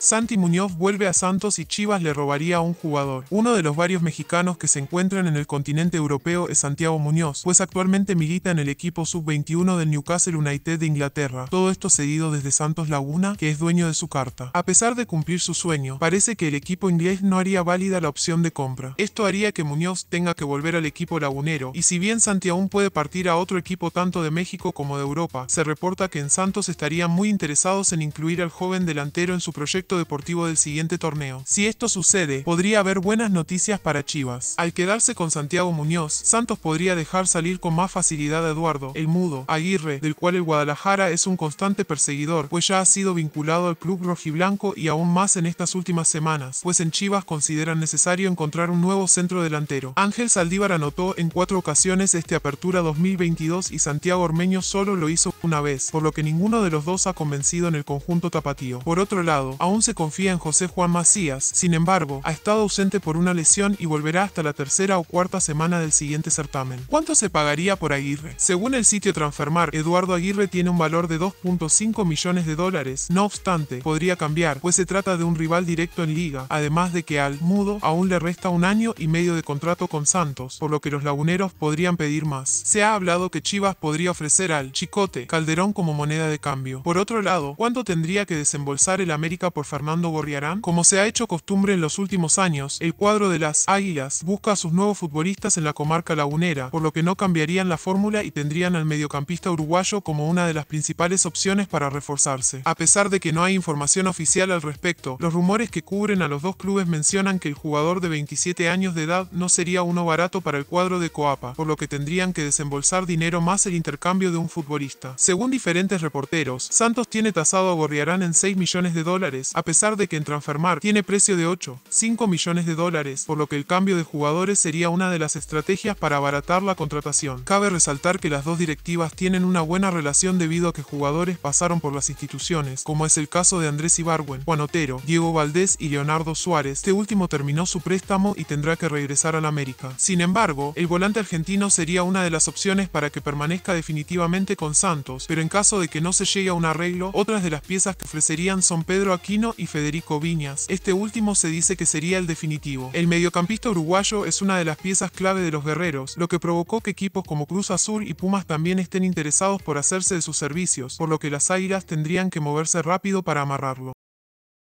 Santi Muñoz vuelve a Santos y Chivas le robaría a un jugador. Uno de los varios mexicanos que se encuentran en el continente europeo es Santiago Muñoz, pues actualmente milita en el equipo sub-21 del Newcastle United de Inglaterra. Todo esto cedido desde Santos Laguna, que es dueño de su carta. A pesar de cumplir su sueño, parece que el equipo inglés no haría válida la opción de compra. Esto haría que Muñoz tenga que volver al equipo lagunero, y si bien Santi aún puede partir a otro equipo tanto de México como de Europa, se reporta que en Santos estarían muy interesados en incluir al joven delantero en su proyecto deportivo del siguiente torneo. Si esto sucede, podría haber buenas noticias para Chivas. Al quedarse con Santiago Muñoz, Santos podría dejar salir con más facilidad a Eduardo, el mudo, Aguirre, del cual el Guadalajara es un constante perseguidor, pues ya ha sido vinculado al club rojiblanco y aún más en estas últimas semanas, pues en Chivas consideran necesario encontrar un nuevo centro delantero. Ángel Saldívar anotó en cuatro ocasiones este apertura 2022 y Santiago Ormeño solo lo hizo una vez, por lo que ninguno de los dos ha convencido en el conjunto tapatío. Por otro lado, aún se confía en José Juan Macías, sin embargo, ha estado ausente por una lesión y volverá hasta la tercera o cuarta semana del siguiente certamen. ¿Cuánto se pagaría por Aguirre? Según el sitio Transfermar, Eduardo Aguirre tiene un valor de 2.5 millones de dólares. No obstante, podría cambiar, pues se trata de un rival directo en liga, además de que al Mudo aún le resta un año y medio de contrato con Santos, por lo que los laguneros podrían pedir más. Se ha hablado que Chivas podría ofrecer al Chicote Calderón como moneda de cambio. Por otro lado, ¿cuánto tendría que desembolsar el América por Fernando Gorriarán? Como se ha hecho costumbre en los últimos años, el cuadro de las Águilas busca a sus nuevos futbolistas en la comarca lagunera, por lo que no cambiarían la fórmula y tendrían al mediocampista uruguayo como una de las principales opciones para reforzarse. A pesar de que no hay información oficial al respecto, los rumores que cubren a los dos clubes mencionan que el jugador de 27 años de edad no sería uno barato para el cuadro de Coapa, por lo que tendrían que desembolsar dinero más el intercambio de un futbolista. Según diferentes reporteros, Santos tiene tasado a Gorriarán en 6 millones de dólares, a pesar de que en Transfermar tiene precio de 8, 5 millones de dólares, por lo que el cambio de jugadores sería una de las estrategias para abaratar la contratación. Cabe resaltar que las dos directivas tienen una buena relación debido a que jugadores pasaron por las instituciones, como es el caso de Andrés Ibargüen, Juan Otero, Diego Valdés y Leonardo Suárez. Este último terminó su préstamo y tendrá que regresar al América. Sin embargo, el volante argentino sería una de las opciones para que permanezca definitivamente con Santos, pero en caso de que no se llegue a un arreglo, otras de las piezas que ofrecerían son Pedro Aquino y Federico Viñas. Este último se dice que sería el definitivo. El mediocampista uruguayo es una de las piezas clave de los guerreros, lo que provocó que equipos como Cruz Azul y Pumas también estén interesados por hacerse de sus servicios, por lo que las águilas tendrían que moverse rápido para amarrarlo.